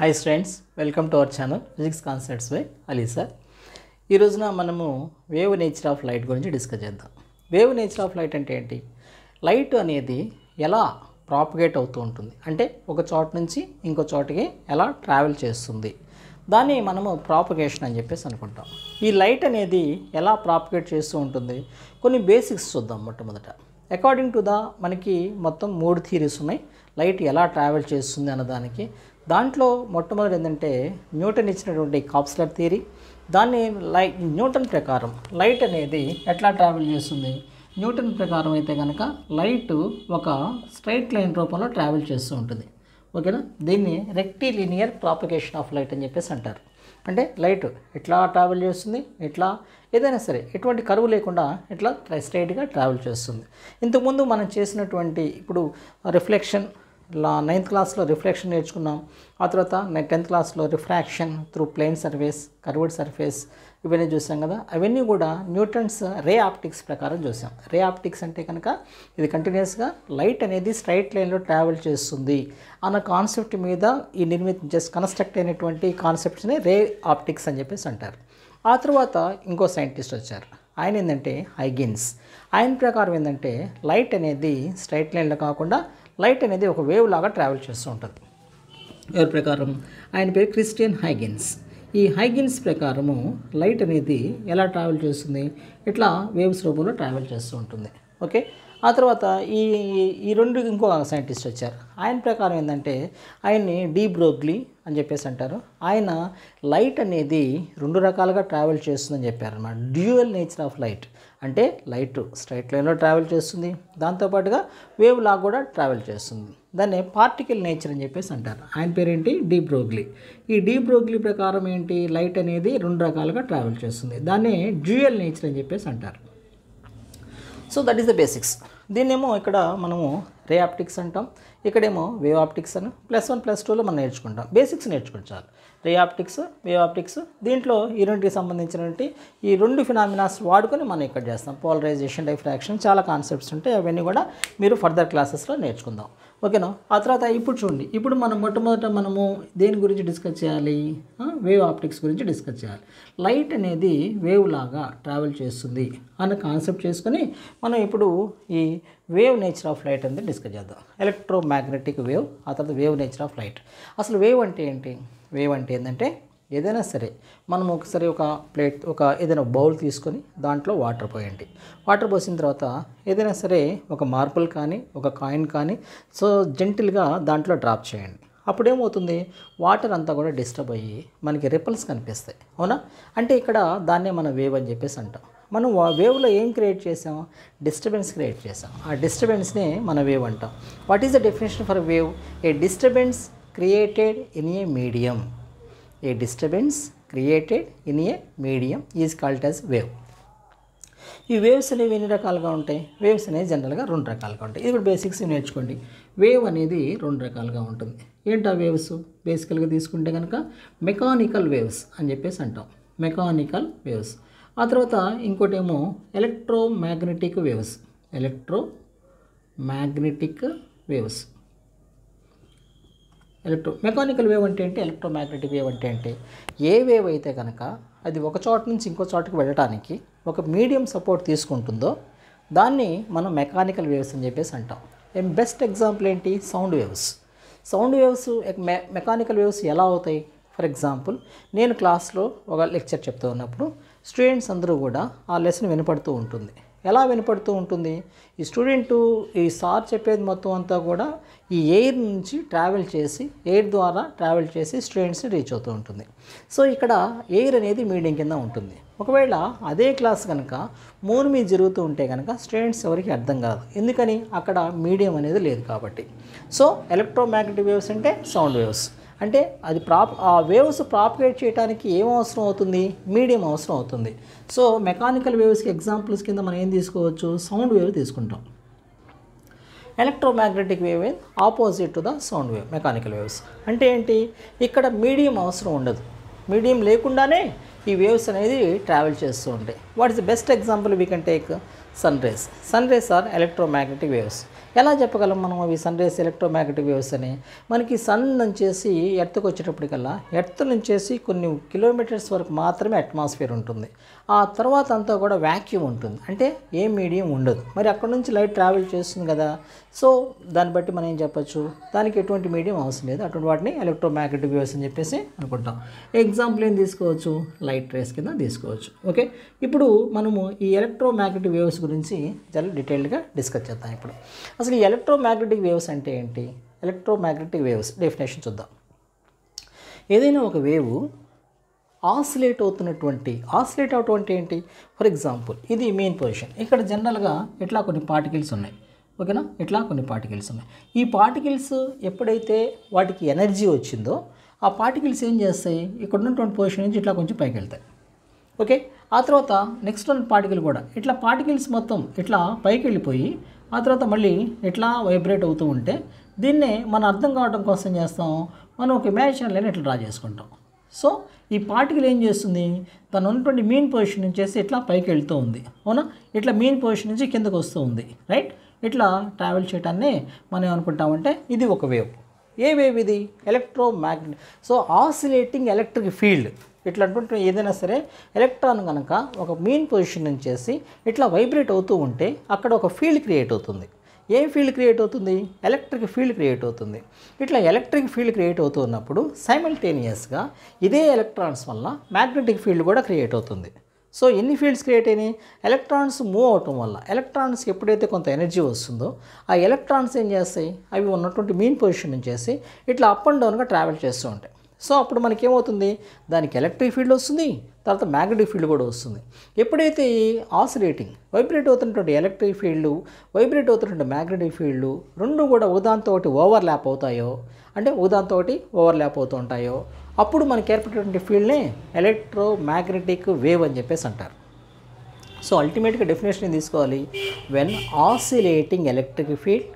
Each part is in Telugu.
Hi students welcome to our channel physics concepts by Ali sir ఈ రోజున మనము వేవ్ నేచర్ ఆఫ్ లైట్ గురించి డిస్కస్ చేద్దాం. వేవ్ నేచర్ ఆఫ్ లైట్ అంటే ఏంటి? లైట్ అనేది ఎలా ప్రాపగేట్ అవుతూ ఉంటుంది? అంటే ఒక చోట నుంచి ఇంకో చోటకి ఎలా ట్రావెల్ చేస్తుంది? దాన్ని మనము ప్రాపగేషన్ అని చెప్పేసి అనుకుంటాం. ఈ లైట్ అనేది ఎలా ప్రాపగేట్ చేస్తూ ఉంటుంది? కొన్ని బేసిక్స్ చూద్దాం మొట్టమొదట. అకార్డింగ్ టు ద మనకి మొత్తం మూడు థీరీస్ ఉన్నాయి. లైట్ ఎలా ట్రావెల్ చేస్తుంది అన్నదానికి దాంట్లో మొట్టమొదటి ఏంటంటే న్యూటన్ ఇచ్చినటువంటి కాప్స్లర్ థియరీ దాన్ని లై న్యూటన్ ప్రకారం లైట్ అనేది ఎట్లా ట్రావెల్ చేస్తుంది? న్యూటన్ ప్రకారం అయితే కనుక లైట్ ఒక స్ట్రైట్ లైన్ రూపంలో ట్రావెల్ చేస్తూ ఉంటుంది. ఓకేనా దీన్ని రెక్టిలీనియర్ ప్రాపగేషన్ ఆఫ్ లైట్ అని చెప్పేసి అంటారు. అంటే లైట్ ఎట్లా ట్రావెల్ చేస్తుంది? ఎట్లా ఏదైనా సరే ఎటువంటి కరువు లేకుండా ఇట్లా స్ట్రైట్గా ట్రావెల్ చేస్తుంది. ఇంతకుముందు మనం చేసినటువంటి ఇప్పుడు రిఫ్లెక్షన్ లా నైన్త్ క్లాస్లో రిఫ్లెక్షన్ నేర్చుకున్నాం. ఆ తర్వాత టెన్త్ క్లాస్లో refraction through plane surface curved surface ఇవన్నీ చూసాం కదా. అవన్నీ కూడా న్యూటన్స్ రే ఆప్టిక్స్ ప్రకారం చూసాం. రే ఆప్టిక్స్ అంటే కనుక ఇది కంటిన్యూస్గా లైట్ అనేది స్ట్రైట్ లైన్లో ట్రావెల్ చేస్తుంది అన్న కాన్సెప్ట్ మీద ఈ నిర్మిత జస్ట్ కన్స్ట్రక్ట్ అయినటువంటి కాన్సెప్ట్స్ని రే ఆప్టిక్స్ అని చెప్పేసి అంటారు. ఆ తర్వాత ఇంకో సైంటిస్ట్ వచ్చారు. ఆయన ఏంటంటే హైగిన్స్. ఆయన ప్రకారం ఏంటంటే లైట్ అనేది స్ట్రైట్ లైన్లో కాకుండా లైట్ అనేది ఒక వేవ్ లాగా ట్రావెల్ చేస్తూ ఉంటుంది. ఎవరి ప్రకారం? ఆయన పేరు క్రిస్టియన్ హైగిన్స్. ఈ హైగిన్స్ ప్రకారము లైట్ అనేది ఎలా ట్రావెల్ చేస్తుంది? ఇట్లా వేవ్స్ రూపంలో ట్రావెల్ చేస్తూ ఉంటుంది. ఓకే? ఆ తర్వాత ఈ ఈ రెండు ఇంకో సైంటిస్ట్ వచ్చారు. ఆయన ప్రకారం ఏంటంటే ఆయన్ని డీ బ్రోగ్లీ అని చెప్పేసి అంటారు. ఆయన లైట్ అనేది రెండు రకాలుగా ట్రావెల్ చేస్తుందని చెప్పారు అనమాట డ్యూయల్ నేచర్ ఆఫ్ లైట్ అంటే లైట్ స్ట్రైట్ లైన్లో ట్రావెల్ చేస్తుంది. దాంతోపాటుగా వేవ్ లాగా కూడా ట్రావెల్ చేస్తుంది. దాన్ని పార్టికల్ నేచర్ అని చెప్పేసి అంటారు. ఆయన పేరేంటి? De Broglie. ఈ డీ బ్రోగ్లీ ప్రకారం ఏంటి? లైట్ అనేది రెండు రకాలుగా ట్రావెల్ చేస్తుంది. దాన్ని డ్యూయల్ నేచర్ అని చెప్పేసి అంటారు. So that is the basics దీన్నేమో ఇక్కడ మనము రే ఆప్టిక్స్ అంటాం. ఇక్కడేమో వేవ్ ఆప్టిక్స్ అని ప్లస్ వన్ ప్లస్ టూలో మనం నేర్చుకుంటాం. బేసిక్స్ నేర్చుకుంటాం రే ఆప్టిక్స్ వేవ్ ఆప్టిక్స్ దీంట్లో ఈ రెండుకి సంబంధించినటువంటి ఈ రెండు ఫినామినాస్ వాడుకొని మనం ఇక్కడ చేస్తాం. పోలరైజేషన్ డైఫ్రాక్షన్ చాలా కాన్సెప్ట్స్ ఉంటాయి. అవన్నీ కూడా మీరు ఫర్దర్ క్లాసెస్లో నేర్చుకుందాం. ఓకేనా? ఆ తర్వాత ఇప్పుడు చూడండి. ఇప్పుడు మనం మొట్టమొదట మనము దేని గురించి డిస్కస్ చేయాలి? వేవ్ ఆప్టిక్స్ గురించి డిస్కస్ చేయాలి. లైట్ అనేది వేవ్ లాగా ట్రావెల్ చేస్తుంది అన్న కాన్సెప్ట్ చేసుకొని మనం ఇప్పుడు ఈ వేవ్ నేచర్ ఆఫ్ లైట్ అనేది డిస్కస్ చేద్దాం. ఎలక్ట్రోమాగ్నెటిక్ వేవ్ ఆ తర్వాత వేవ్ నేచర్ ఆఫ్ లైట్ అసలు వేవ్ అంటే ఏంటి? వేవ్ అంటే ఏంటంటే ఏదైనా సరే మనం ఒకసారి ఒక ప్లేట్ ఒక ఏదైనా బౌల్ తీసుకొని దాంట్లో వాటర్ పోయండి. వాటర్ పోసిన తర్వాత ఏదైనా సరే ఒక మార్బుల్ కానీ ఒక కాయిన్ కానీ సో జెంటిల్గా దాంట్లో డ్రాప్ చేయండి. అప్పుడు ఏమవుతుంది వాటర్ అంతా కూడా డిస్టర్బ్ అయ్యి మనకి రిపల్స్ కనిపిస్తాయి. అవునా? అంటే ఇక్కడ దాన్నే మనం వేవ్ అని చెప్పేసి అంటాం. మనం వేవ్లో ఏం క్రియేట్ చేసాం? డిస్టర్బెన్స్ క్రియేట్ చేసాం. ఆ డిస్టర్బెన్స్నే మన వేవ్ అంటాం. What is the definition for wave? A disturbance created in a medium. A disturbance created in a medium is called as wave ఈ వేవ్స్ అనేవి ఎన్ని రకాలుగా ఉంటాయి? వేవ్స్ అనేవి జనరల్గా రెండు రకాలుగా ఉంటాయి. ఇది కూడా బేసిక్స్ నేర్చుకోండి. వేవ్ అనేది రెండు రకాలుగా ఉంటుంది. ఏంటి ఆ వేవ్స్ బేసికల్గా తీసుకుంటే కనుక మెకానికల్ వేవ్స్ అని చెప్పేసి అంటాం. మెకానికల్ వేవ్స్ ఆ తర్వాత ఇంకోటేమో electromagnetic waves electromagnetic waves electromechanical wave అంటే ఏంటి? ఎలక్ట్రోమాగ్నెటిక్ వేవ్ అంటే ఏంటి? ఏ వేవ్ అయితే కనుక అది ఒక చోట నుంచి ఇంకో చోటకి వెళ్ళడానికి ఒక మీడియం సపోర్ట్ తీసుకుంటుందో దాన్ని మనం మెకానికల్ వేవ్స్ అని చెప్పేసి అంటాం. అండ్ బెస్ట్ ఎగ్జాంపుల్ ఏంటి? Sound waves. సౌండ్ వేవ్స్ మె మెకానికల్ వేవ్స్ ఎలా అవుతాయి? ఫర్ ఎగ్జాంపుల్ నేను క్లాస్లో ఒక లెక్చర్ చెప్తూ ఉన్నప్పుడు స్టూడెంట్స్ అందరూ కూడా ఆ లెసన్ వినపడుతూ ఉంటుంది. ఎలా వినపడుతూ ఉంటుంది? ఈ స్టూడెంట్ ఈ సార్ చెప్పేది మొత్తం అంతా కూడా ఈ ఎయిర్ నుంచి ట్రావెల్ చేసి ఎయిర్ ద్వారా ట్రావెల్ చేసి స్టూడెంట్స్ని రీచ్ అవుతూ ఉంటుంది. సో ఇక్కడ ఎయిర్ అనేది మీడియం కింద ఉంటుంది. ఒకవేళ అదే క్లాస్ కనుక మూన్ మీద జరుగుతూ ఉంటే కనుక స్టూడెంట్స్ ఎవరికి అర్థం కాదు. ఎందుకని? అక్కడ మీడియం అనేది లేదు కాబట్టి. సో ఎలక్ట్రోమాగ్నెటిక్ వేవ్స్ అంటే సౌండ్ వేవ్స్. అంటే అది ప్రాప్ ఆ వేవ్స్ ప్రాపగేట్ చేయడానికి ఏం అవసరం అవుతుంది? మీడియం అవసరం అవుతుంది. సో మెకానికల్ వేవ్స్కి ఎగ్జాంపుల్స్ కింద మనం ఏం తీసుకోవచ్చు? సౌండ్ వేవ్ తీసుకుంటాం. Electromagnetic wave opposite to the sound wave mechanical waves అంటే ఏంటి? ఇక్కడ మీడియం అవసరం ఉండదు. మీడియం లేకుండానే ఈ వేవ్స్ అనేది ట్రావెల్ చేస్తూ ఉంటాయి. What is the best example we can take sun rays sun rays are electromagnetic waves ఎలా చెప్పగలం మనం అవి సన్ రేస్ ఎలక్ట్రోమాగ్నెటిక్ వేవ్స్ అని? మనకి సన్ నుంచేసి ఎర్త్కి వచ్చేటప్పటికల్లా ఎర్త్ నుంచేసి కొన్ని కిలోమీటర్స్ వరకు మాత్రమే అట్మాస్ఫియర్ ఉంటుంది. ఆ తర్వాత అంతా కూడా వ్యాక్యూమ్ ఉంటుంది. అంటే ఏ మీడియం ఉండదు. మరి అక్కడ నుంచి లైట్ ట్రావెల్ చేస్తుంది కదా. సో దాన్ని బట్టి మనం ఏం చెప్పొచ్చు? దానికి ఎటువంటి మీడియం అవసరం లేదు. అటువంటి వాటిని ఎలక్ట్రోమాగ్నెటిక్ వేవ్స్ అని చెప్పేసి అనుకుంటాం. ఎగ్జాంపుల్ ఏం తీసుకోవచ్చు? లైట్ రేస్ కింద తీసుకోవచ్చు. ఓకే ఇప్పుడు మనము ఈ ఎలక్ట్రోమాగ్నెటిక్ వేవ్స్ గురించి చాలా డీటెయిల్డ్గా డిస్కస్ చేద్దాం ఇప్పుడు. అసలు ఈ ఎలక్ట్రోమాగ్నెటిక్ వేవ్స్ అంటే ఏంటి? ఎలక్ట్రోమాగ్నెటిక్ వేవ్స్ డెఫినేషన్ చూద్దాం. ఏదైనా ఒక వేవ్ ఆసిలేట్ అవుతున్నటువంటి ఆసిలేట్ అవటువంటి ఏంటి? ఫర్ ఎగ్జాంపుల్ ఇది మెయిన్ పొజిషన్. ఇక్కడ జనరల్గా ఇట్లా కొన్ని పార్టికల్స్ ఉన్నాయి. ఓకేనా? ఇట్లా కొన్ని పార్టికల్స్ ఉన్నాయి. ఈ పార్టికల్స్ ఎప్పుడైతే వాటికి ఎనర్జీ వచ్చిందో ఆ పార్టికల్స్ ఏం చేస్తాయి? ఇక్కడ ఉన్నటువంటి పొజిషన్ నుంచి ఇట్లా కొంచెం పైకి వెళ్తాయి ఓకే? ఆ తర్వాత నెక్స్ట్ వన్ పార్టికల్ కూడా. ఇట్లా పార్టికల్స్ మొత్తం ఇట్లా పైకి వెళ్ళిపోయి ఆ తర్వాత మళ్ళీ ఇట్లా వైబ్రేట్ అవుతూ ఉంటే దీన్నే మనం అర్థం కావడం కోసం చేస్తాం. మనం ఒక ఇమాజినేషన్ లైన్ ఇట్లా డ్రా చేసుకుంటాం. సో ఈ పార్టికల్ ఏం చేస్తుంది? తను ఉన్నటువంటి మీన్ పొజిషన్ నుంచి చేసి ఇట్లా పైకి వెళ్తూ ఉంది. అవునా? ఇట్లా మీన్ పొజిషన్ నుంచి కిందకు వస్తూ ఉంది. రైట్ ఇట్లా ట్రావెల్ చేయటాన్ని మనం ఏమనుకుంటామంటే ఇది ఒక వేవ్ ఏ వేవ్ ఇది? Electromagnet so oscillating electric field ఇట్లా ఏదైనా సరే ఎలక్ట్రాన్ కనుక ఒక మీన్ పొజిషన్ నుంచి చేసి ఇట్లా వైబ్రేట్ అవుతూ ఉంటే అక్కడ ఒక ఫీల్డ్ క్రియేట్ అవుతుంది. ఏ ఫీల్డ్ క్రియేట్ అవుతుంది? ఎలక్ట్రిక్ ఫీల్డ్ క్రియేట్ అవుతుంది. ఇట్లా ఎలక్ట్రిక్ ఫీల్డ్ క్రియేట్ అవుతూ ఉన్నప్పుడు సైమల్టేనియస్గా ఇదే ఎలక్ట్రాన్స్ వల్ల మ్యాగ్నెటిక్ ఫీల్డ్ కూడా క్రియేట్ అవుతుంది. సో ఎన్ని ఫీల్డ్స్ క్రియేట్ అయినాయి? ఎలక్ట్రాన్స్ మూవ్ అవటం వల్ల ఎలక్ట్రాన్స్ ఎప్పుడైతే కొంత ఎనర్జీ వస్తుందో ఆ ఎలక్ట్రాన్స్ ఏం చేస్తాయి? అవి ఉన్నటువంటి మీన్ పొజిషన్ నుంచి చేసి ఇట్లా అప్ అండ్ డౌన్గా ట్రావెల్ చేస్తూ ఉంటాయి. సో అప్పుడు మనకి ఏమవుతుంది దానికి ఎలక్ట్రిక్ ఫీల్డ్ వస్తుంది తర్వాత మ్యాగ్నెటిక్ ఫీల్డ్ కూడా వస్తుంది. ఎప్పుడైతే ఈ ఆసిలేటింగ్ వైబ్రేట్ అవుతున్నటువంటి ఎలక్ట్రిక్ ఫీల్డ్ వైబ్రేట్ అవుతున్నటువంటి మ్యాగ్నెటిక్ ఫీల్డ్ రెండు కూడా ఒకదాంతో ఒకటి ఓవర్ ల్యాప్ అవుతాయో అంటే ఒకదాంతో ఒకటి ఓవర్ ల్యాప్ అవుతూ ఉంటాయో అప్పుడు మనకి ఏర్పడేటువంటి ఫీల్డ్నే ఎలక్ట్రో మ్యాగ్నెటిక్ వేవ్ అని చెప్పేసి అంటారు. సో అల్టిమేట్గా డెఫినేషన్ తీసుకోవాలి? When oscillating electric field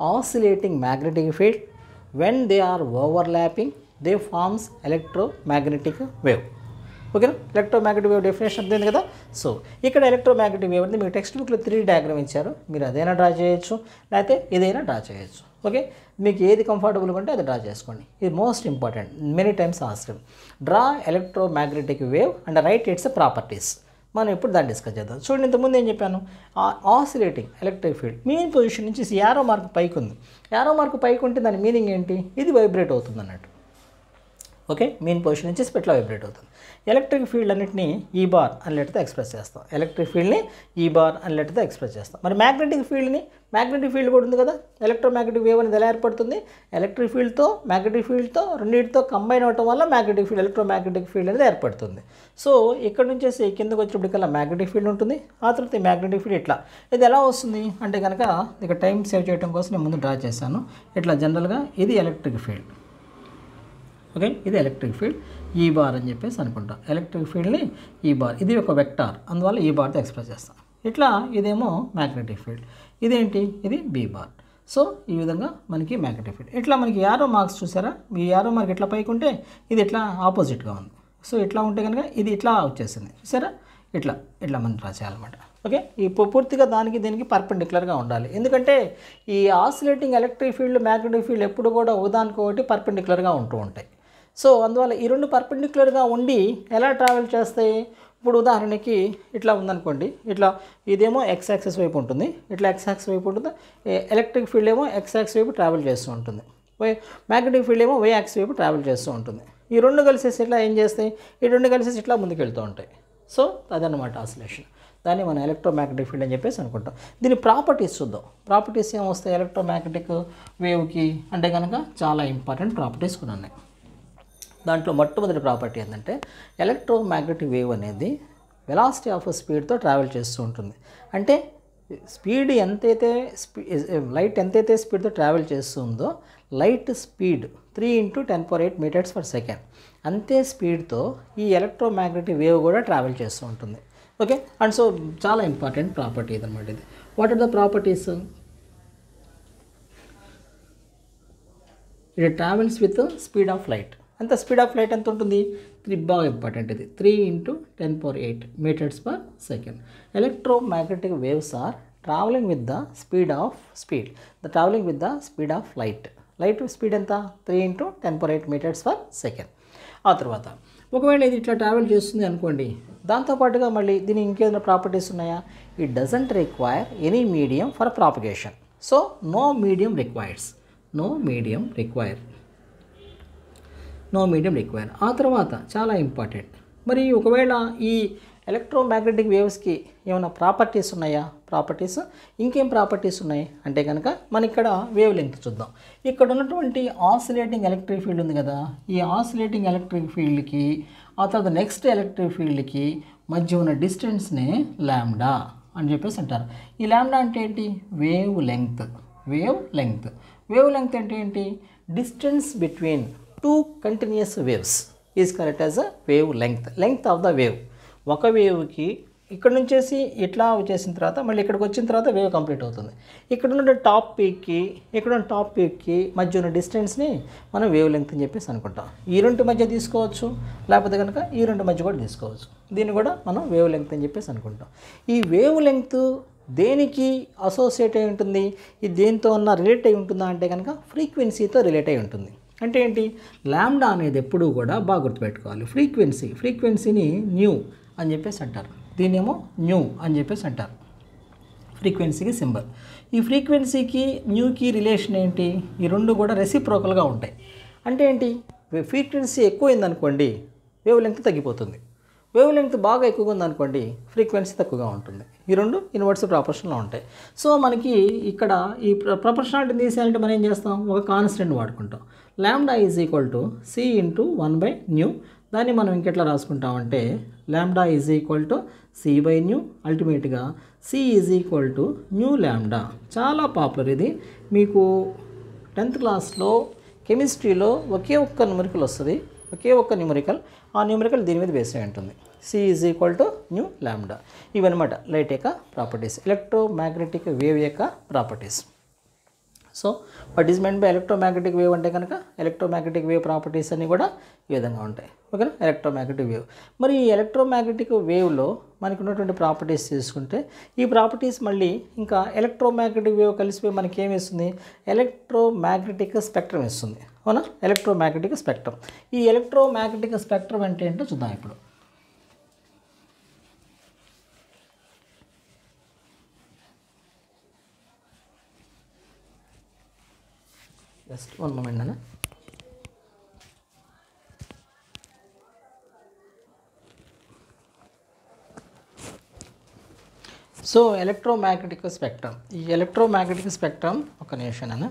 oscillating magnetic field when they are overlapping they forms electromagnetic wave ఓకేనా ఎలక్ట్రోమ్యాగ్నెటిక్ వేవ్ డెఫినేషన్ అర్థమైంది కదా? సో ఇక్కడ ఎలక్ట్రోమ్యాగ్నెటిక్ వేవ్ అంటే మీకు టెక్స్ట్ బుక్లో త్రీ డయాగ్రామ్ ఇచ్చారు. మీరు అదైనా డ్రా చేయొచ్చు. లేకపోతే ఏదైనా డ్రా చేయొచ్చు. ఓకే మీకు ఏది కంఫర్టబుల్గా ఉంటే అది డ్రా చేసుకోండి. ఇది most important many times ఆస్క్రీమ్ draw electromagnetic wave and write its properties మనం ఇప్పుడు దాన్ని డిస్కస్ చేద్దాం. చూడండి ఇంతకుముందు ఏం చెప్పాను? Oscillating electric field main position నుంచి యారో మార్క్ పైకి ఉంది యారో మార్క్ పైకి ఉంటే దాని మీనింగ్ ఏంటి? ఇది వైబ్రేట్ అవుతుంది అన్నట్టు ఓకే? మీన్ పొజిషన్ నుంచి స్పిట్లో వైబ్రేట్ అవుతుంది. ఎలక్ట్రిక్ ఫీల్డ్ అన్నిటిని ఈ బార్ అని లెటర్తో ఎక్స్ప్రెస్ చేస్తాం. ఎలక్ట్రిక్ ఫీల్డ్ని ఈ బార్ అని లెటర్తో ఎక్స్ప్రెస్ చేస్తాం. మరి మ్యాగ్నెటిక్ ఫీల్డ్ని మ్యాగ్నెటిక్ ఫీల్డ్ కూడా ఉంది కదా? ఎలక్ట్రోమాగ్నెటిక్ వేవ్ అనేది ఎలా ఏర్పడుతుంది? ఎలక్ట్రిక్ ఫీల్డ్తో మ్యాగ్నెటిక్ ఫీల్డ్తో రెండింటితో కంబైన్ అవటం వల్ల మ్యాగ్నెటిక్ ఫీల్డ్ ఎలక్ట్రోమాగ్నెటిక్ ఫీల్డ్ అనేది ఏర్పడుతుంది. సో ఇక్కడ నుంచేసి కిందకు వచ్చేప్పటికల్లా మ్యాగ్నెటిక్ ఫీల్డ్ ఉంటుంది. ఆ తర్వాత ఈ మ్యాగ్నెటిక్ ఫీల్డ్ ఇట్లా. ఇది ఎలా వస్తుంది? అంటే కనుక ఇక టైం సేవ్ చేయడం కోసం నేను ముందు డ్రా చేశాను. ఇట్లా జనరల్గా ఇది ఎలక్ట్రిక్ ఫీల్డ్. ఓకే? ఇది ఎలక్ట్రిక్ ఫీల్డ్ ఈ బార్ అని చెప్పేసి అనుకుంటాం. ఎలక్ట్రిక్ ఫీల్డ్ని ఈ బార్ ఇది ఒక వెక్టార్ అందువల్ల e ఈ బార్తో ఎక్స్ప్రెస్ చేస్తాం. ఇట్లా ఇదేమో మ్యాగ్నెటిక్ ఫీల్డ్ ఇదేంటి? ఇది బీ బార్ సో ఈ విధంగా మనకి మ్యాగ్నెటిక్ ఫీల్డ్ ఇట్లా మనకి యారో మార్క్స్ చూసారా? ఈ యారో మార్క్ ఇట్లా పైకి ఉంటే ఇది ఇట్లా ఆపోజిట్గా ఉంది. సో ఇట్లా ఉంటే కనుక ఇది ఇట్లా వచ్చేసింది. చూసారా? ఇట్లా ఇట్లా మనం డ్రా చేయాలన్నమాట ఓకే? ఈ పూర్తిగా దానికి దీనికి పర్పెండిక్యులర్గా ఉండాలి. ఎందుకంటే ఈ oscillating electric field magnetic field ఎప్పుడు కూడా ఒకదానికి ఒకటి పర్పెండిక్యులర్గా ఉంటూ ఉంటాయి. సో అందువల్ల ఈ రెండు పర్పెండిక్యులర్గా ఉండి ఎలా ట్రావెల్ చేస్తాయి ఇప్పుడు ఉదాహరణకి ఇట్లా ఉందనుకోండి ఇట్లా ఇదేమో ఎక్స్ యాక్సెస్ వైపు ఉంటుంది ఇట్లా ఎక్స్ యాక్సెస్ వైపు ఉంటుంది ఎలక్ట్రిక్ ఫీల్డ్ ఏమో ఎక్స్ యాక్స్ వైపు ట్రావెల్ చేస్తూ ఉంటుంది వై మ్యాగ్నెటిక్ ఫీల్డ్ ఏమో వై యాక్స్ వైపు ట్రావెల్ చేస్తూ ఉంటుంది. ఈ రెండు కలిసేసి ఇట్లా ఏం చేస్తాయి ఈ రెండు కలిసేసి ఇట్లా ముందుకెళ్తూ ఉంటాయి. సో అదన్నమాట ఆసిలేషన్ దాన్ని మనం ఎలక్ట్రోమ్యాగ్నెటిక్ ఫీల్డ్ అని చెప్పేసి అనుకుంటాం. దీని ప్రాపర్టీస్ చూద్దాం. ప్రాపర్టీస్ ఏమొస్తాయి? ఎలక్ట్రోమ్యాగ్నెటిక్ వేవ్కి అంటే కనుక చాలా ఇంపార్టెంట్ ప్రాపర్టీస్ కూడా ఉన్నాయి. దాంట్లో మొట్టమొదటి ప్రాపర్టీ ఏంటంటే ఎలక్ట్రోమాగ్నెటిక్ వేవ్ అనేది వెలాసిటీ ఆఫ్ స్పీడ్తో ట్రావెల్ చేస్తూ ఉంటుంది. అంటే స్పీడ్ ఎంతైతే స్పీ లైట్ ఎంతైతే స్పీడ్తో ట్రావెల్ చేస్తుందో light speed three into ten for eight metres per second. అంతే స్పీడ్తో ఈ ఎలక్ట్రోమాగ్నెటిక్ వేవ్ కూడా ట్రావెల్ చేస్తూ ఉంటుంది. ఓకే? అండ్ సో చాలా ఇంపార్టెంట్ ప్రాపర్టీ అనమాట ఇది. What are the properties it travels with speed of light అంత స్పీడ్ ఆఫ్ లైట్ ఎంత ఉంటుంది త్రీ బాగా ఇంపార్టెంట్ ఇది. Three into ten power eight metres per second. Electromagnetic waves are travelling with the speed of speed. The travelling with the speed of light. Light speed ఎంత? Three into ten power eight metres per second. ఆ తర్వాత ఒకవేళ ఇది ఇట్లా ట్రావెల్ చేస్తుంది అనుకోండి దాంతోపాటుగా మళ్ళీ దీని ఇంకేదైనా ప్రాపర్టీస్ ఉన్నాయా? It doesn't require any medium for propagation so no medium requires no medium require no medium require. ఆ తర్వాత చాలా ఇంపార్టెంట్. మరి ఒకవేళ ఈ ఎలక్ట్రోమాగ్నెటిక్ వేవ్స్కి ఏమైనా ప్రాపర్టీస్ ఉన్నాయా? ప్రాపర్టీస్? ఇంకేం ప్రాపర్టీస్ ఉన్నాయి? అంటే కనుక మన ఇక్కడ వేవ్ లెంగ్త్ చూద్దాం. ఇక్కడ ఉన్నటువంటి ఆసిలేటింగ్ ఎలక్ట్రిక్ ఫీల్డ్ ఉంది కదా ఈ ఆసిలేటింగ్ ఎలక్ట్రిక్ ఫీల్డ్కి ఆ తర్వాత నెక్స్ట్ ఎలక్ట్రిక్ ఫీల్డ్కి మధ్య ఉన్న డిస్టెన్స్నే ల్యాండా అని చెప్పేసి అంటారు. ఈ ల్యాండా అంటే ఏంటి? Wavelength. Wavelength. Wavelength అంటే ఏంటి? Distance between two continuous waves is correct as a wavelength length of the wave ఒక వేవ్కి ఇక్కడ నుంచేసి ఇట్లా వచ్చేసిన తర్వాత మళ్ళీ ఇక్కడికి వచ్చిన తర్వాత వేవ్ కంప్లీట్ అవుతుంది. ఇక్కడ ఉన్న టాప్ పీక్కి ఇక్కడ ఉన్న టాప్ పీక్కి మధ్య ఉన్న డిస్టెన్స్ని మనం వేవ్ లెంగ్త్ అని చెప్పేసి అనుకుంటాం. ఈ రెండు మధ్య తీసుకోవచ్చు. లేకపోతే కనుక ఈ రెండు మధ్య కూడా తీసుకోవచ్చు. దీన్ని కూడా మనం వేవ్ లెంగ్త్ అని చెప్పేసి అనుకుంటాం. ఈ వేవ్ లెంగ్త్ దేనికి అసోసియేట్ అయి ఉంటుంది? ఇది దేనితో ఉన్న రిలేట్ అయి ఉంటుందా అంటే కనుక ఫ్రీక్వెన్సీతో రిలేట్ అయి ఉంటుంది. అంటే ఏంటి? ల్యాండా అనేది ఎప్పుడూ కూడా బాగా గుర్తుపెట్టుకోవాలి. ఫ్రీక్వెన్సీ ఫ్రీక్వెన్సీని న్యూ అని చెప్పేసి అంటారు. దీన్నేమో న్యూ అని చెప్పేసి అంటారు. ఫ్రీక్వెన్సీకి సింబల్. ఈ ఫ్రీక్వెన్సీకి న్యూకి రిలేషన్ ఏంటి? ఈ రెండు కూడా రెసిప్రోకల్గా ఉంటాయి. అంటే ఏంటి? ఫ్రీక్వెన్సీ ఎక్కువైందనుకోండి వేవ్ లెంగ్త్ తగ్గిపోతుంది. వేవ్ లెంగ్త్ బాగా ఎక్కువగా ఉందనుకోండి ఫ్రీక్వెన్సీ తక్కువగా ఉంటుంది. ఈ రెండు ఇన్వర్స్ ప్రపోర్షన్లో ఉంటాయి. సో మనకి ఇక్కడ ఈ ప్రపోర్షనాలిటీ తీసేయాలంటే మనం ఏం చేస్తాం? ఒక కాన్స్టెంట్ వాడుకుంటాం. Lambda is equal to C into one by nu. దాన్ని మనం ఇంకెట్లా రాసుకుంటామంటే lambda is equal to C by nu. అల్టిమేట్గా C is equal to nu lambda చాలా పాపులర్ ఇది. మీకు టెన్త్ క్లాస్లో కెమిస్ట్రీలో ఒకే ఒక్క న్యూమరికల్ వస్తుంది. ఒకే ఒక్క న్యూమరికల్. ఆ న్యూమరికల్ దీని మీద బేస్ అయి ఉంటుంది. C is equal to nu lambda ఇవన్నమాట లైట్ యొక్క ప్రాపర్టీస్. ఎలక్ట్రోమాగ్నెటిక్ వేవ్ యొక్క properties. So what is meant by electromagnetic wave అంటే కనుక ఎలక్ట్రోమాగ్నెటిక్ వేవ్ ప్రాపర్టీస్ అన్నీ కూడా ఈ విధంగా ఉంటాయి. ఓకేనా? Electromagnetic wave. మరి ఈ ఎలక్ట్రోమాగ్నెటిక్ వేవ్లో మనకి ఉన్నటువంటి ప్రాపర్టీస్ తీసుకుంటే ఈ ప్రాపర్టీస్ మళ్ళీ ఇంకా ఎలక్ట్రోమాగ్నెటిక్ వేవ్ కలిసిపోయి మనకి ఏమి ఇస్తుంది ఎలక్ట్రోమాగ్నెటిక్ స్పెక్ట్రమ్ ఇస్తుంది అవునా? ఎలక్ట్రోమాగ్నెటిక్ స్పెక్ట్రమ్ ఈ ఎలక్ట్రోమాగ్నెటిక్ స్పెక్ట్రమ్ అంటే ఏంటో చూద్దాం ఇప్పుడు. జస్ట్ వన్ మూమెంట్ అన్న. సో ఎలక్ట్రోమ్యాగ్నెటిక్ స్పెక్ట్రమ్ ఈ ఎలక్ట్రోమ్యాగ్నెటిక్ స్పెక్ట్రమ్ ఒక నిమిషం అన్న.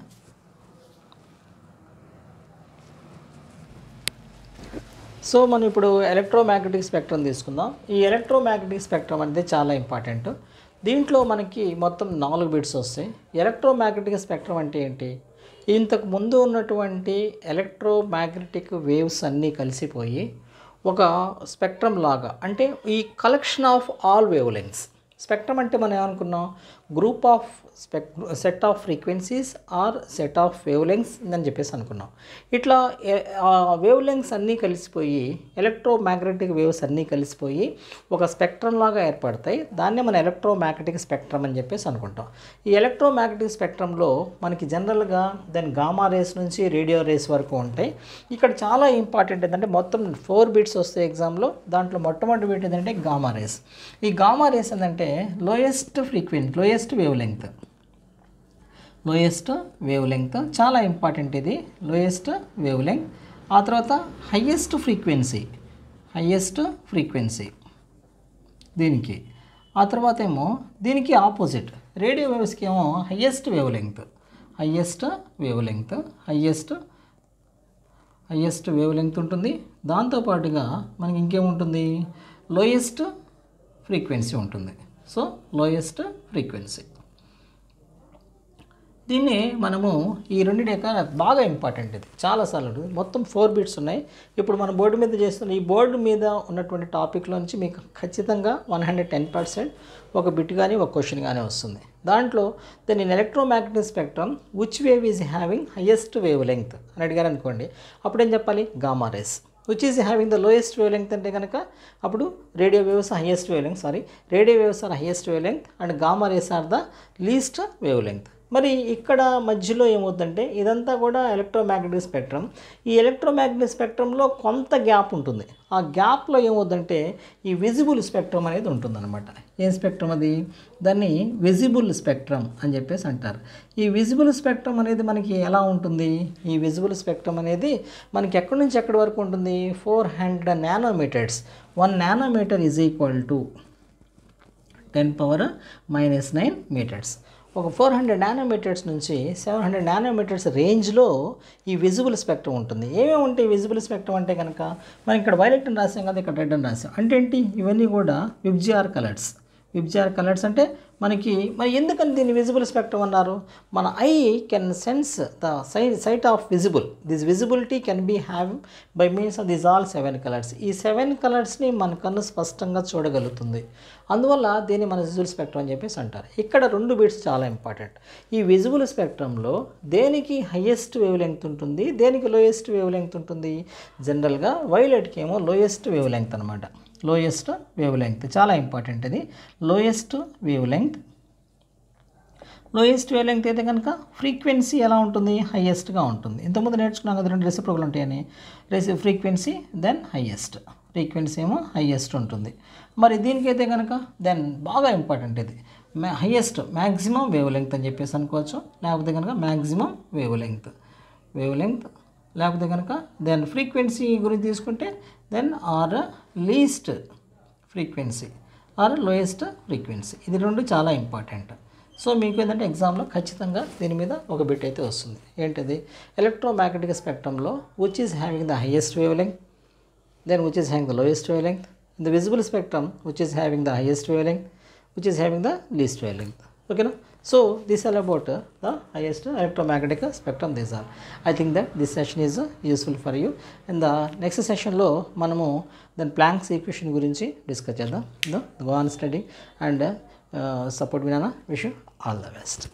సో మనం ఇప్పుడు ఎలక్ట్రోమ్యాగ్నెటిక్ స్పెక్ట్రమ్ తీసుకుందాం. ఈ ఎలక్ట్రోమ్యాగ్నెటిక్ స్పెక్ట్రమ్ అనేది చాలా ఇంపార్టెంట్ దీంట్లో మనకి మొత్తం నాలుగు బిట్స్ వస్తాయి. ఎలక్ట్రోమ్యాగ్నెటిక్ స్పెక్ట్రమ్ అంటే ఏంటి? ఇంతకు ముందు ఉన్నటువంటి ఎలక్ట్రోమాగ్నెటిక్ వేవ్స్ అన్నీ కలిసిపోయి ఒక స్పెక్ట్రమ్ లాగా అంటే ఈ collection of all wavelengths spectrum అంటే మనం ఏమనుకున్నాం? Group of spec set of frequencies or set of wavelengths అని చెప్పేసి అనుకున్నాం. ఇట్లా వేవ్ లెంగ్స్ అన్నీ కలిసిపోయి ఎలక్ట్రోమాగ్నెటిక్ వేవ్స్ అన్నీ కలిసిపోయి ఒక స్పెక్ట్రమ్ లాగా ఏర్పడతాయి. దాన్నే మన ఎలక్ట్రోమాగ్నెటిక్ స్పెక్ట్రమ్ అని చెప్పేసి అనుకుంటాం. ఈ ఎలక్ట్రోమాగ్నెటిక్ స్పెక్ట్రంలో మనకి జనరల్గా దెన్ గామా రేస్ నుంచి రేడియో రేస్ వరకు ఉంటాయి. ఇక్కడ చాలా ఇంపార్టెంట్ ఏంటంటే మొత్తం ఫోర్ బిట్స్ వస్తాయి ఎగ్జామ్లో దాంట్లో మొట్టమొదటి బిట్ ఏంటంటే గామా రేస్ ఈ గామా రేస్ ఏంటంటే lowest frequency lowest wavelength lowest wavelength చాలా ఇంపార్టెంట్ ఇది. లోయెస్ట్ వేవ్ లెంగ్త్ ఆ తర్వాత హయ్యెస్ట్ ఫ్రీక్వెన్సీ హయ్యెస్ట్ ఫ్రీక్వెన్సీ దీనికి. ఆ తర్వాత ఏమో దీనికి ఆపోజిట్ రేడియో వేవ్స్కి ఏమో highest wavelength highest wavelength highest highest wavelength ఉంటుంది దాంతోపాటుగా మనకి ఇంకేముంటుంది? లోయెస్ట్ ఫ్రీక్వెన్సీ ఉంటుంది. సో లోయెస్ట్ ఫ్రీక్వెన్సీ దీన్ని మనము ఈ రెండింటి యొక్క బాగా ఇంపార్టెంట్ ఇది. చాలాసార్లు ఉంటుంది మొత్తం ఫోర్ బిట్స్ ఉన్నాయి. ఇప్పుడు మన బోర్డు మీద చేస్తున్న ఈ బోర్డు మీద ఉన్నటువంటి టాపిక్లో నుంచి మీకు ఖచ్చితంగా వన్ హండ్రెడ్ టెన్ పర్సెంట్ ఒక బిట్ కానీ ఒక క్వశ్చన్ కానీ వస్తుంది. దాంట్లో then in electromagnetic spectrum which wave is having highest wavelength అని అడిగారు అనుకోండి అప్పుడేం చెప్పాలి? Gamma rays which is having the lowest wavelength అంటే కనుక అప్పుడు radio waves highest wavelength sorry radio waves are highest wavelength and gamma rays are the least wavelength మరి ఇక్కడ మధ్యలో ఏమవుతుందంటే ఇదంతా కూడా ఎలక్ట్రోమాగ్నెటిక్ స్పెక్ట్రమ్ ఈ ఎలక్ట్రోమాగ్నెటిక్ స్పెక్ట్రంలో కొంత గ్యాప్ ఉంటుంది. ఆ గ్యాప్లో ఏమవుతుందంటే ఈ విజిబుల్ స్పెక్ట్రమ్ అనేది ఉంటుందన్నమాట. ఏం స్పెక్ట్రమ్ అది? దాన్ని విజిబుల్ స్పెక్ట్రమ్ అని చెప్పేసి అంటారు. ఈ విజిబుల్ స్పెక్ట్రమ్ అనేది మనకి ఎలా ఉంటుంది? ఈ విజిబుల్ స్పెక్ట్రమ్ అనేది మనకి ఎక్కడి నుంచి ఎక్కడి వరకు ఉంటుంది? Four hundred nanometres one nanometre is equal to ten power minus nine metres ఒక ఫోర్ హండ్రెడ్ నానోమీటర్స్ నుంచి సెవెన్ హండ్రెడ్ నానోమీటర్స్ రేంజ్లో ఈ విజిబుల్ స్పెక్ట్రమ్ ఉంటుంది. ఏమేమి ఉంటాయి విజిబుల్ స్పెక్ట్రమ్ అంటే కనుక మనం ఇక్కడ వైలెట్ అని రాసాం కదా ఇక్కడ రెడ్ అని రాసాం. అంటే ఏంటి? ఇవన్నీ కూడా విబ్జిఆర్ కలర్స్. విభిచార కలర్స్ అంటే మనకి మరి ఎందుకని దీన్ని విజిబుల్ స్పెక్ట్రమ్ అన్నారు? మన I can sense the sy sight of visible this visibility can be have by means of this all seven colours ఈ సెవెన్ కలర్స్ని మన కన్ను స్పష్టంగా చూడగలుగుతుంది. అందువల్ల దీన్ని మన విజిబుల్ స్పెక్ట్రమ్ అని చెప్పేసి అంటారు. ఇక్కడ రెండు బిట్స్ చాలా ఇంపార్టెంట్ ఈ విజిబుల్ స్పెక్ట్రంలో దేనికి హయ్యెస్ట్ వేవ్ లెంగ్త్ ఉంటుంది? దేనికి లోయెస్ట్ వేవ్ లెంగ్త్ ఉంటుంది జనరల్గా వైలెట్కి ఏమో లోయెస్ట్ వేవ్ లెంగ్త్ అనమాట లోయెస్ట్ వేవ్ లెంగ్త్ చాలా ఇంపార్టెంట్ ఇది. Lowest wavelength lowest wavelength అయితే కనుక ఫ్రీక్వెన్సీ ఎలా ఉంటుంది? హయ్యెస్ట్గా ఉంటుంది. ఇంతకుముందు నేర్చుకున్నాం కదా రెండు రెసిప్రోకల్ ఉంటాయని రెసి ఫ్రీక్వెన్సీ దెన్ హయ్యెస్ట్ ఫ్రీక్వెన్సీ ఏమో హయ్యెస్ట్ ఉంటుంది. మరి దీనికైతే కనుక దెన్ బాగా ఇంపార్టెంట్ ఇది. మ్యా హయ్యెస్ట్ మ్యాక్సిమం వేవ్ లెంగ్త్ అని చెప్పేసి అనుకోవచ్చు. లేకపోతే కనుక maximum wavelength wavelength లేకపోతే కనుక దెన్ ఫ్రీక్వెన్సీ గురించి తీసుకుంటే then or least frequency or lowest frequency ఇది రెండు చాలా ఇంపార్టెంట్ సో మీకు ఏంటంటే ఎగ్జామ్లో ఖచ్చితంగా దీని మీద ఒక బిట్ అయితే వస్తుంది. ఏంటిది? Electromagnetic స్పెక్ట్రంలో which is having the highest wavelength then which is having the lowest wavelength the visible spectrum which is having the highest wavelength which is having the least wavelength ఓకేనా so this all about uh, the highest electromagnetic spectrum these are i think that this session is uh, useful for you and the next session లో మనము దెన్ ప్లాంక్స్ ఈక్వేషన్ గురించి డిస్కస్ చేద్దాం go on study and support వినానా wish all the best